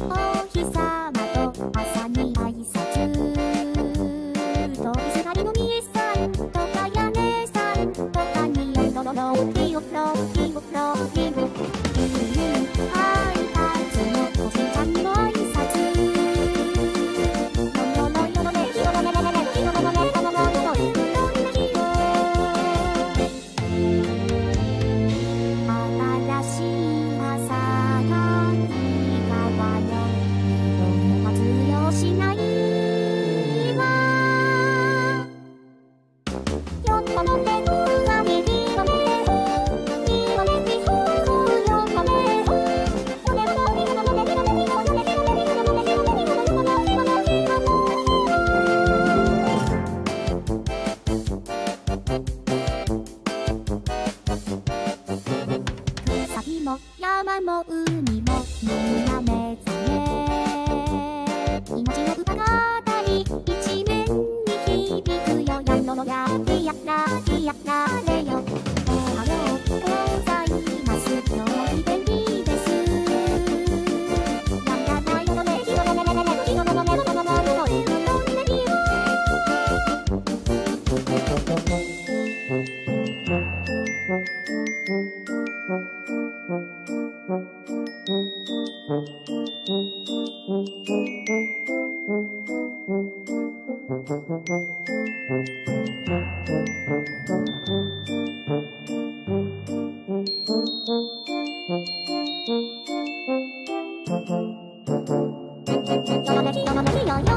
Oh. 山も海もみんな目つよよ